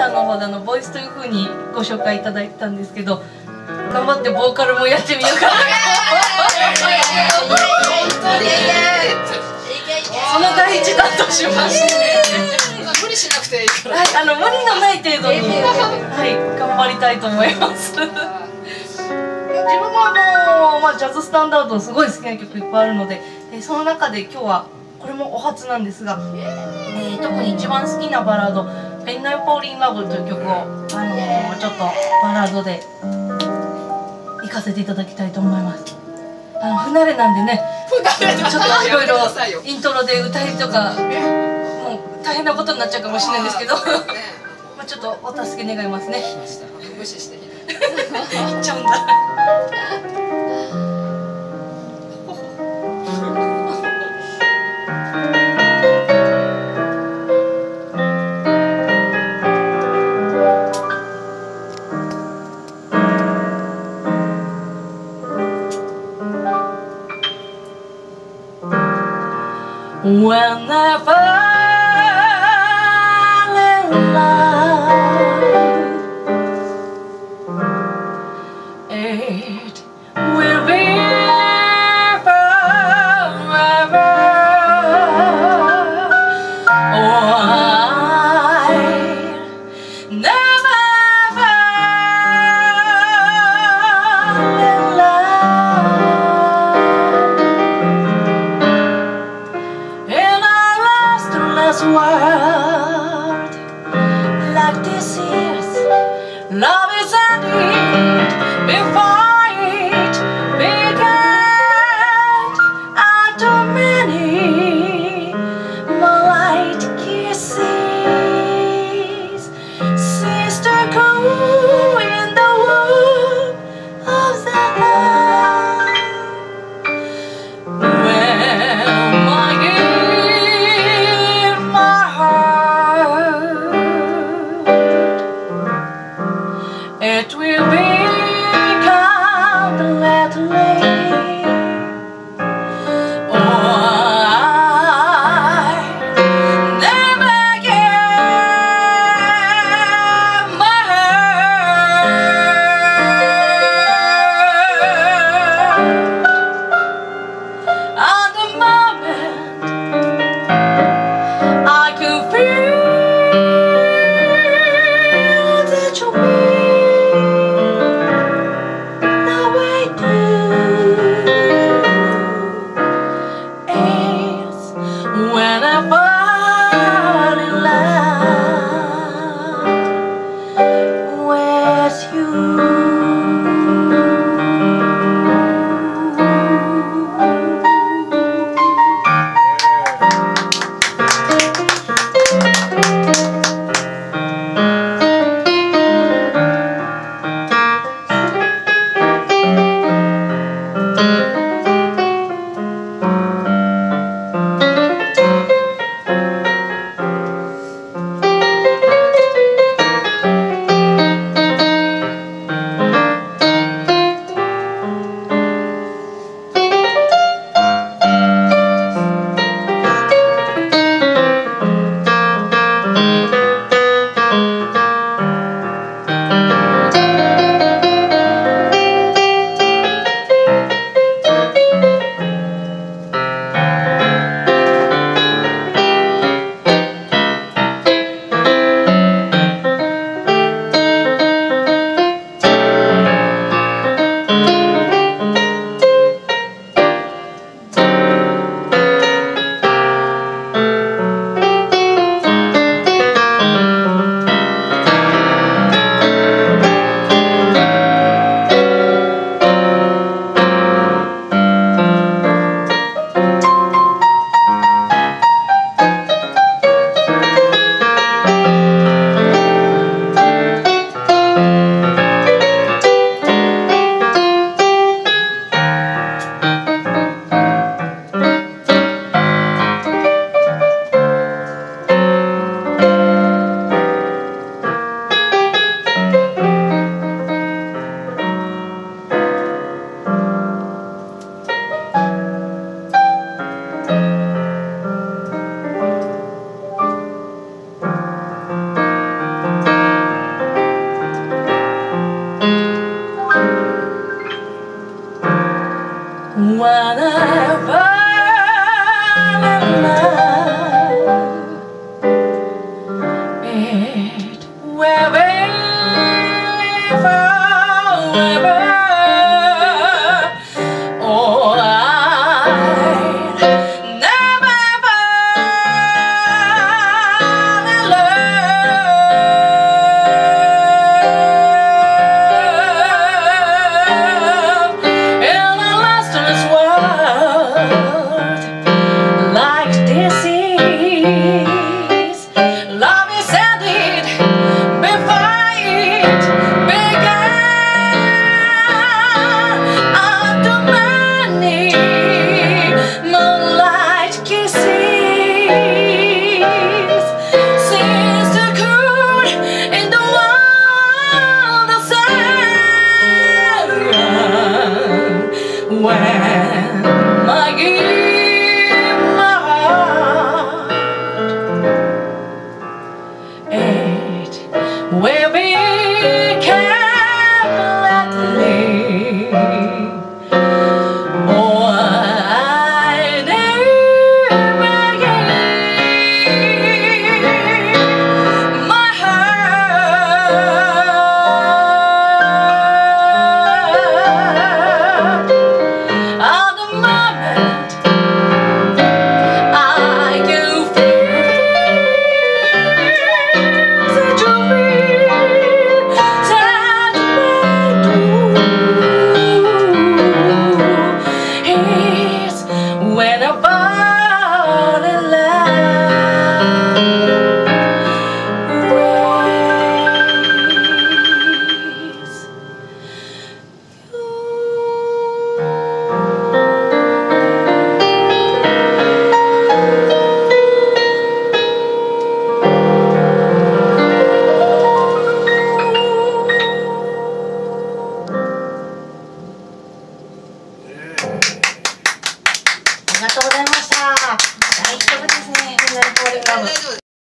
さんの方でのボイスというふうにご紹介いただいたんですけど頑張ってボーカルもやってみようかなその第一弾としまして無理しなくていいからはい、あの無理のない程度に、はい、頑張りたいと思います。自分もあの、まあ、ジャズスタンダードすごい好きな曲いっぱいあるので、えーその中で今日はこれもお初なんですが、えー特に一番好きなバラード「ペンナイポーリンラブ」という曲を、あのーちょっとバラードで行かせていただきたいと思います。あの不慣れなんでね、ちょっといろいろイントロで歌いとか、もう大変なことになっちゃうかもしれないんですけど。まあちょっとお助け願いますね。無視して 行っちゃうんだ。Whenever in love. burning my